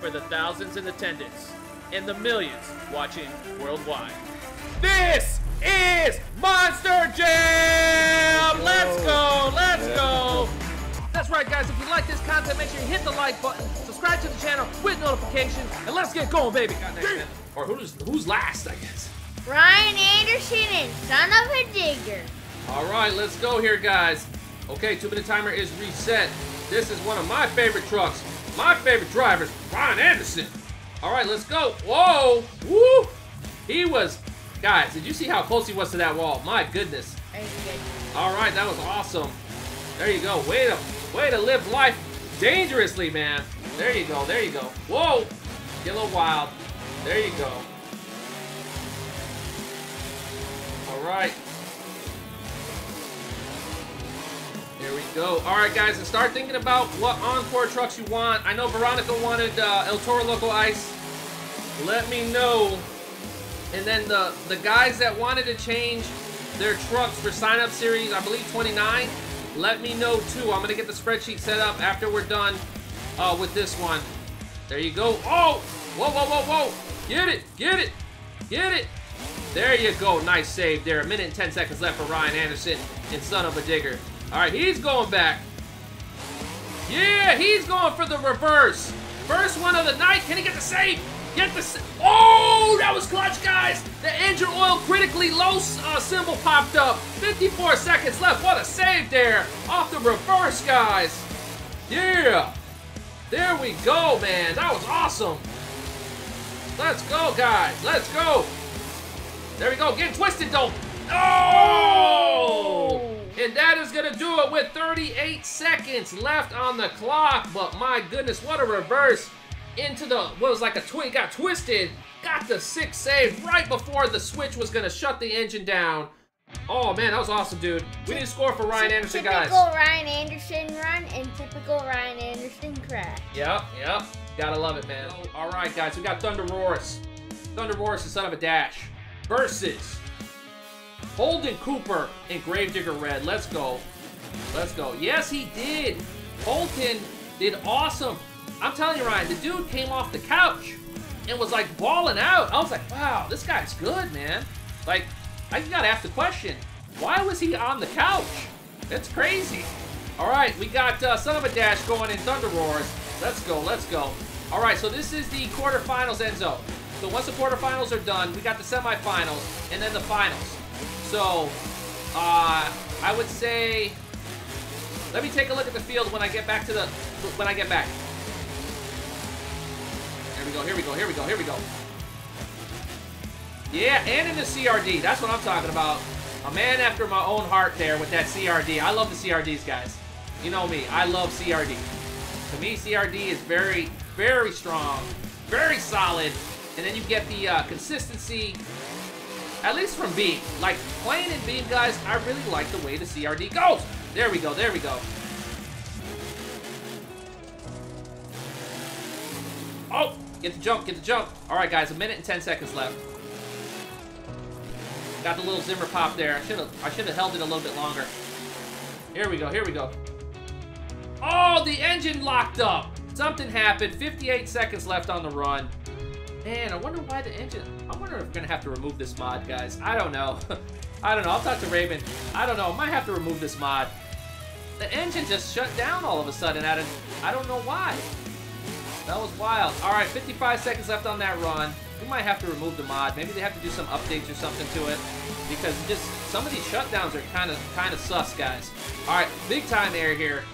for the thousands in attendance and the millions watching worldwide. This is Monster Jam! Let's go! Let's go! That's right, guys. If you like this content, make sure you hit the like button, subscribe to the channel with notifications, and let's get going, baby. Or who's who's last, I guess. Ryan Anderson and Son-uva Digger. All right, let's go here, guys. Okay, two-minute timer is reset. This is one of my favorite trucks. My favorite drivers, Ryan Anderson. All right, let's go. Whoa! Woo! He was, guys. Did you see how close he was to that wall? My goodness. All right, that was awesome. There you go. Way to, way to live life dangerously, man. There you go. There you go. Whoa! Get a little wild. There you go. All right. Here we go. All right, guys, and start thinking about what Encore trucks you want. I know Veronica wanted uh, El Toro Loco Ice. Let me know. And then the, the guys that wanted to change their trucks for sign up series, I believe 29, let me know too. I'm going to get the spreadsheet set up after we're done uh, with this one. There you go. Oh! Whoa, whoa, whoa, whoa! Get it! Get it! Get it! There you go. Nice save there. A minute and 10 seconds left for Ryan Anderson and Son-uva Digger. All right, he's going back. Yeah, he's going for the reverse. First one of the night. Can he get the save? Get the Oh, that was clutch, guys. The engine oil critically low uh, symbol popped up. 54 seconds left. What a save there. Off the reverse, guys. Yeah. There we go, man. That was awesome. Let's go, guys. Let's go. There we go. Getting twisted, though. Oh! And that is going to do it with 38 seconds left on the clock. But my goodness, what a reverse into the, what was like a twin, got twisted. Got the six save right before the switch was going to shut the engine down. Oh, man, that was awesome, dude. We need to score for Ryan Anderson, guys. Typical Ryan Anderson run and typical Ryan Anderson crash. Yep, yep. Gotta love it, man. All right, guys, we got Thunder ROARus. Thunder ROARus, the son of a dash, versus Holden Cooper and Grave Digger Red. Let's go. Let's go. Yes, he did. Holton did awesome. I'm telling you, Ryan, the dude came off the couch and was like balling out. I was like, wow, this guy's good, man. Like, I gotta ask the question, why was he on the couch? That's crazy. All right, we got uh, Son of a Dash going in Thunder ROARus. Let's go, let's go. All right, so this is the quarterfinals, Enzo. So once the quarterfinals are done, we got the semifinals and then the finals. So, uh, I would say, let me take a look at the field when I get back to the, when I get back. Here we go, here we go, here we go, here we go. Yeah, and in the CRD, that's what I'm talking about. A man after my own heart there with that CRD. I love the CRDs, guys. You know me, I love CRD. To me, CRD is very, very strong, very solid, and then you get the uh, consistency, at least from Beam. Like, playing in Beam, guys, I really like the way the CRD goes. There we go, there we go. Oh, get the jump, get the jump. All right, guys, a minute and 10 seconds left. Got the little Zimmer pop there. I should have I should have held it a little bit longer. Here we go, here we go. Oh, the engine locked up. Something happened. 58 seconds left on the run. Man, I wonder why the engine... I wonder if we're going to have to remove this mod, guys. I don't know. I don't know. I'll talk to Raven. I don't know. I might have to remove this mod. The engine just shut down all of a sudden. Out of, I don't know why. That was wild. All right, 55 seconds left on that run. We might have to remove the mod. Maybe they have to do some updates or something to it. Because just some of these shutdowns are kind of kind of sus, guys. All right, big time air here.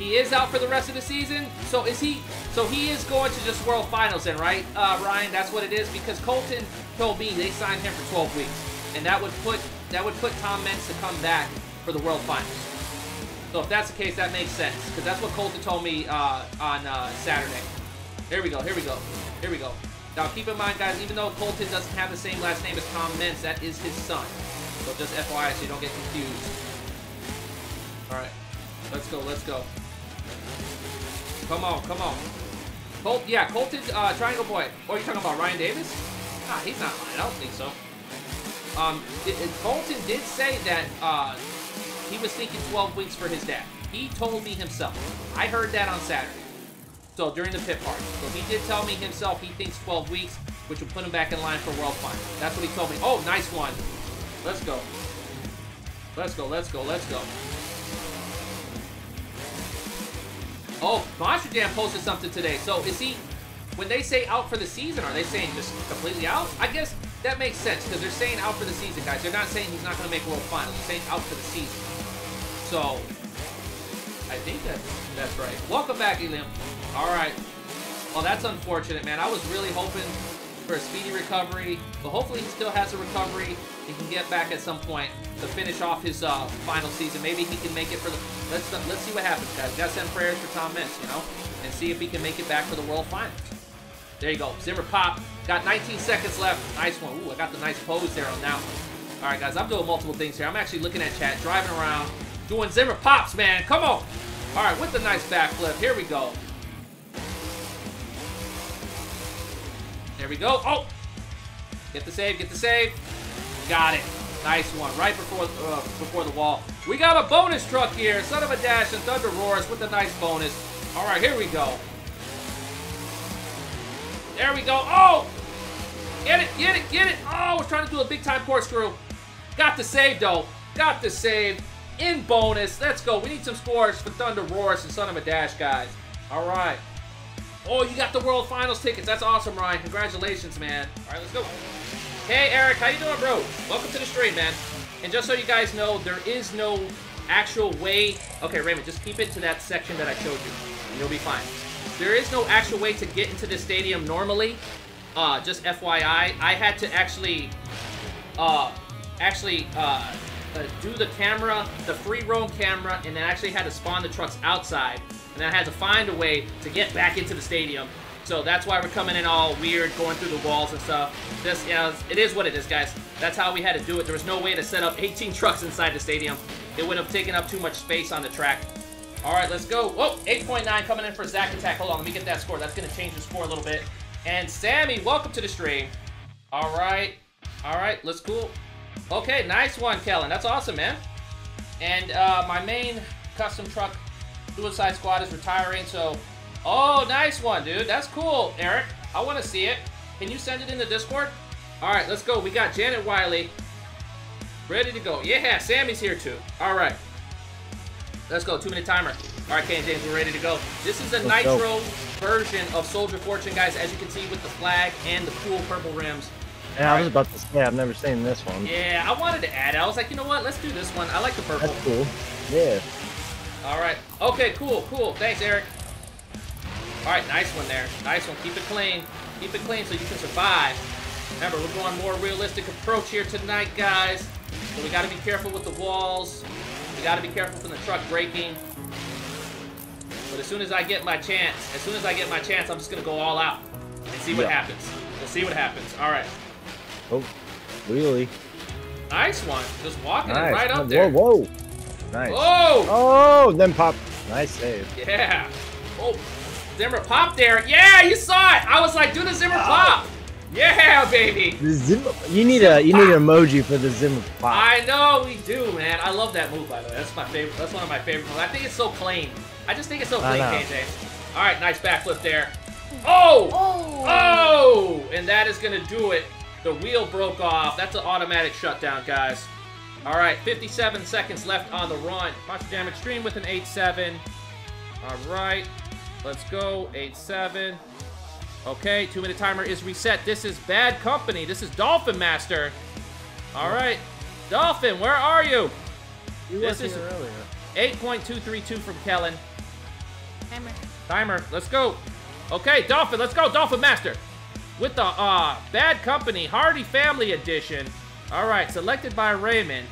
He is out for the rest of the season. So is he? So he is going to just World Finals then, right, uh, Ryan? That's what it is because Colton told me they signed him for 12 weeks, and that would put that would put Tom Meents to come back for the World Finals. So if that's the case, that makes sense because that's what Colton told me uh, on uh, Saturday. Here we go. Here we go. Here we go. Now keep in mind, guys, even though Colton doesn't have the same last name as Tom Meents, that is his son. So just FYI, so you don't get confused. All right, let's go. Let's go. Come on, come on. Colt, yeah, Colton, uh, Triangle Boy. What are you talking about, Ryan Davis? Ah, he's not. I don't think so. Um, Colton did say that uh, he was thinking 12 weeks for his dad. He told me himself. I heard that on Saturday. So during the pit party. So he did tell me himself he thinks 12 weeks, which would put him back in line for World Final. That's what he told me. Oh, nice one. Let's go. Let's go, let's go, let's go. Oh, Monster Jam posted something today. So is he, when they say out for the season, are they saying just completely out? I guess that makes sense because they're saying out for the season, guys. They're not saying he's not going to make World Finals. They're saying out for the season. So, I think that that's right. Welcome back, Elim. All right. Well, that's unfortunate, man. I was really hoping for a speedy recovery, but hopefully he still has a recovery. He can get back at some point to finish off his uh, final season. Maybe he can make it for the. Let's let's see what happens, guys. Gotta send prayers for Tom Meents, you know, and see if he can make it back for the World Finals. There you go. Zimmer pop. Got 19 seconds left. Nice one. Ooh, I got the nice pose there on that one. All right, guys. I'm doing multiple things here. I'm actually looking at chat, driving around, doing Zimmer pops, man. Come on. All right, with the nice backflip. Here we go. There we go. Oh! Get the save, get the save. Got it. Nice one. Right before uh, before the wall. We got a bonus truck here. Son of a Dash and Thunder ROARus with a nice bonus. All right, here we go. There we go. Oh! Get it, get it, get it. Oh, we're trying to do a big time corkscrew. Got the save, though. Got the save. In bonus. Let's go. We need some scores for Thunder ROARus and Son of a Dash, guys. All right. Oh, you got the World Finals tickets. That's awesome, Ryan. Congratulations, man. All right, let's go. Hey, Eric. How you doing, bro? Welcome to the stream, man. And just so you guys know, there is no actual way... Okay, Raymond, just keep it to that section that I showed you. And you'll be fine. There is no actual way to get into the stadium normally. Uh, just FYI, I had to actually... Uh, actually, uh, uh, do the camera, the free roam camera, and then actually had to spawn the trucks outside. And I had to find a way to get back into the stadium. So that's why we're coming in all weird, going through the walls and stuff. This, yeah, it is what it is, guys. That's how we had to do it. There was no way to set up 18 trucks inside the stadium. It would have taken up too much space on the track. All right, let's go. Whoa, 8.9 coming in for Zack Attack. Hold on, let me get that score. That's going to change the score a little bit. And Sammy, welcome to the stream. All right. All right, let's cool. Okay, nice one, Kellen. That's awesome, man. And uh, my main custom truck Suicide Squad is retiring, so... Oh, nice one, dude. That's cool, Eric. I want to see it. Can you send it in the Discord? All right, let's go. We got Janet Wiley ready to go. Yeah, Sammy's here, too. All right. Let's go. Two-minute timer. All right, K and James, we're ready to go. This is a Let's Nitro go. version of Soldier Fortune, guys, as you can see with the flag and the cool purple rims. Yeah, I was about to say I've never seen this one. Yeah, I wanted to add it. I was like, you know what? Let's do this one. I like the purple. That's cool. Yeah. All right. Okay, cool, cool. Thanks, Eric. All right, nice one there. Nice one. Keep it clean. Keep it clean so you can survive. Remember, we're going more realistic approach here tonight, guys. So we got to be careful with the walls. We got to be careful from the truck braking. But as soon as I get my chance, as soon as I get my chance, I'm just going to go all out and see what Yeah. happens. We'll see what happens. All right. Oh, really? Nice one. Just walking it Nice. right up whoa, there. whoa. Nice. Whoa! Oh, then pop. Nice save. Yeah. Oh, Zimmer pop there. Yeah, you saw it. I was like, do the Zimmer pop. Yeah, baby. The Zim you need a you need an emoji for the Zimmer pop. I know we do, man. I love that move, by the way. That's my favorite. That's one of my favorite moves. I think it's so clean. I just think it's so clean, know. KJ. All right, nice backflip there. Oh! Oh! Oh! And that is going to do it. The wheel broke off. That's an automatic shutdown, guys. All right, 57 seconds left on the run. Monster Jam Extreme with an 8-7. All right, let's go. 8-7. Okay, two-minute timer is reset. This is Bad Company. This is Dolphin Master. All right, Dolphin, where are you? You this is- here earlier. 8.232 from Kellen. Timer. Timer, let's go. Okay, Dolphin, let's go, Dolphin Master. With the uh, Bad Company Hardy Family Edition. All right, selected by Raymond.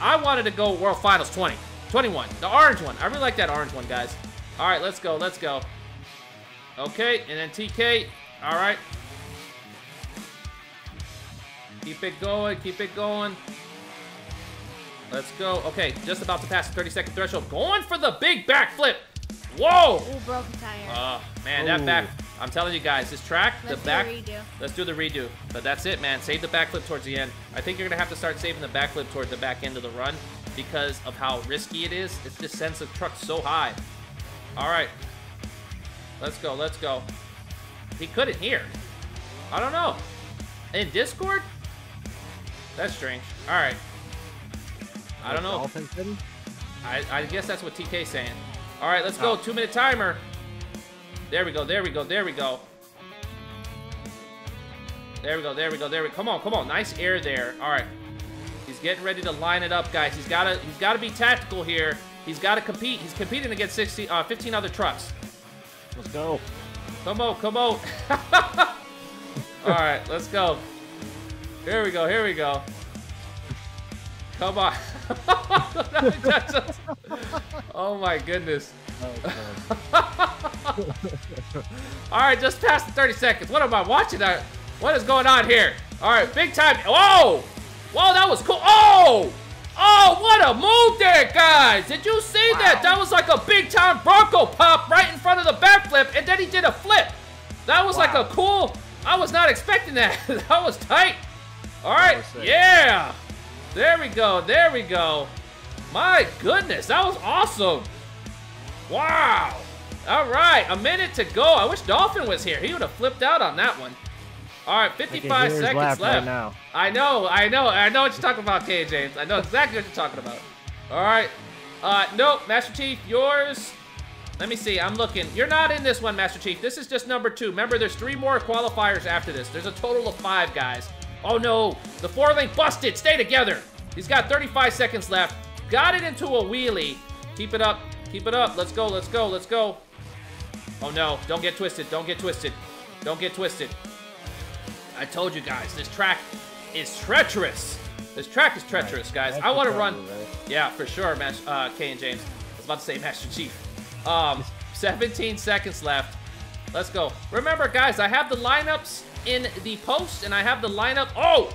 I wanted to go World Finals 20. 21, the orange one. I really like that orange one, guys. All right, let's go, let's go. Okay, and then TK. All right. Keep it going, keep it going. Let's go. Okay, just about to pass the 30 second threshold. Going for the big backflip. Whoa! Ooh, broken tire. Oh, man, that back. I'm telling you guys, this track, Let's the do back. a redo. Let's do the redo. But that's it, man. Save the backflip towards the end. I think you're going to have to start saving the backflip towards the back end of the run because of how risky it is. It's just sends the truck so high. All right. Let's go, let's go. He couldn't hear. I don't know. In Discord? That's strange. All right. I don't know. Dolphin I, I guess that's what TK's saying. All right, let's go. Oh. Two minute timer. There we go. There we go. There we go. There we go. There we go. There we. Come on. Come on. Nice air there. All right. He's getting ready to line it up, guys. He's gotta. He's gotta be tactical here. He's gotta compete. He's competing against 60, uh, 15 other trucks. Let's go. Come on. Come on. All right. Let's go. Here we go. Here we go. Come on. oh my goodness. Oh, All right, just past the 30 seconds. What am I watching? That? What is going on here? All right, big time. Whoa! Whoa, that was cool. Oh! Oh, what a move there, guys! Did you see that? That was like a big time Bronco pop right in front of the backflip, and then he did a flip. That was like a cool. I was not expecting that. that was tight. All right, yeah. There we go. There we go. My goodness, that was awesome. Wow. All right, a minute to go. I wish Dolphin was here. He would have flipped out on that one. All right, 55 seconds left. right now. I know, I know, I know what you're talking about, K James. I know exactly what you're talking about. All right. Uh, nope, Master Chief, yours. Let me see. I'm looking. You're not in this one, Master Chief. This is just number two. Remember, there's three more qualifiers after this. There's a total of five guys. Oh no, the four link busted. Stay together. He's got 35 seconds left. Got it into a wheelie. Keep it up. Keep it up. Let's go. Let's go. Let's go. Oh no, don't get twisted. Don't get twisted. Don't get twisted. I told you guys, this track is treacherous. This track is treacherous, guys. That's I want to run. right? Yeah, for sure, Mas- uh, K and James. I was about to say Master Chief. Um, 17 seconds left. Let's go. Remember, guys, I have the lineups in the post, and I have the lineup. Oh!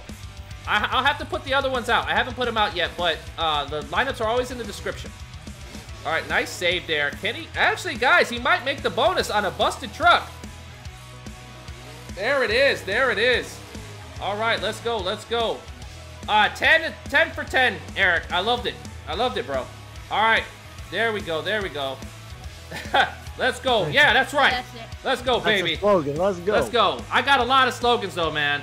I, I'll have to put the other ones out. I haven't put them out yet, but uh, the lineups are always in the description. All right, nice save there. Kenny, actually, guys, he might make the bonus on a busted truck. There it is. There it is. All right, let's go. Let's go. Uh, 10, 10 for 10, Eric. I loved it. I loved it, bro. All right. There we go. There we go. let's go. Yeah, that's right. Let's go, That's baby. a slogan. Let's go. Let's go. I got a lot of slogans though, man.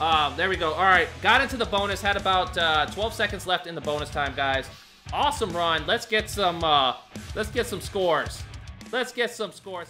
Um, there we go. All right, got into the bonus. Had about uh, 12 seconds left in the bonus time, guys. Awesome run. Let's get some. Uh, let's get some scores. Let's get some scores.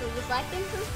Thanks for like and subscribe.